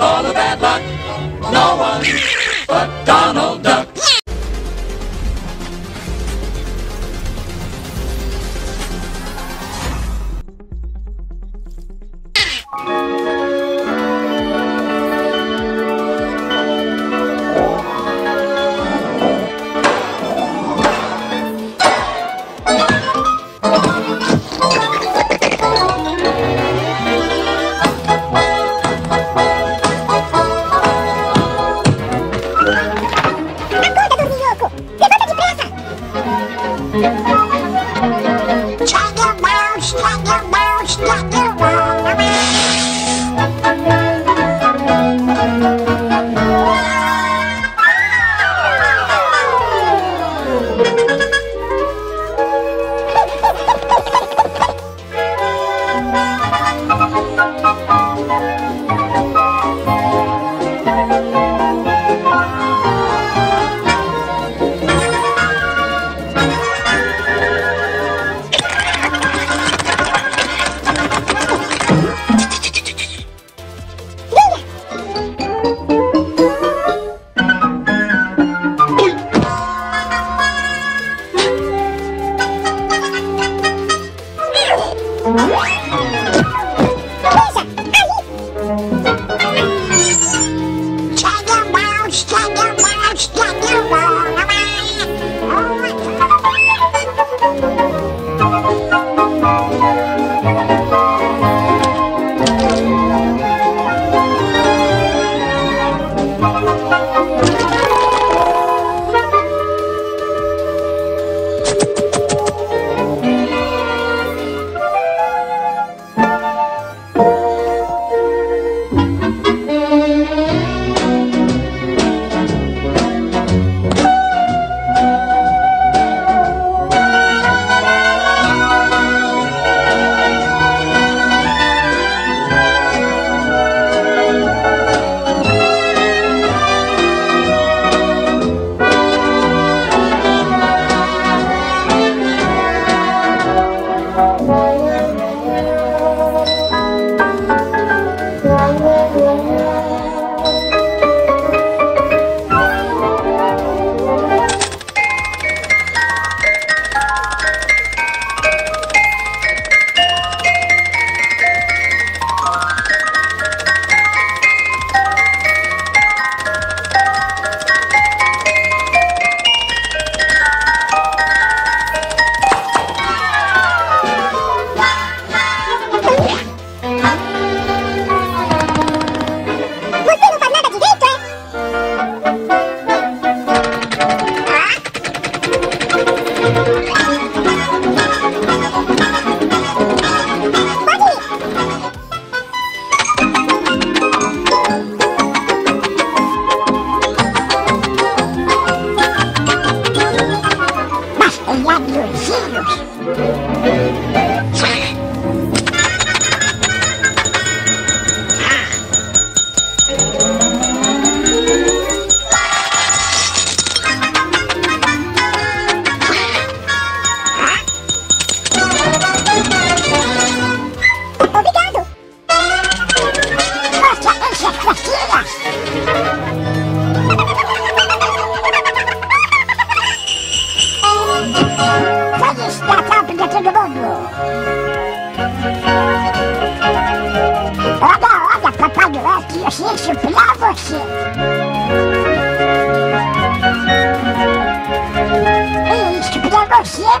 all the bad luck. No one but Donald Duck. się prawo się! Idź prawo się,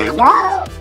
Adeus!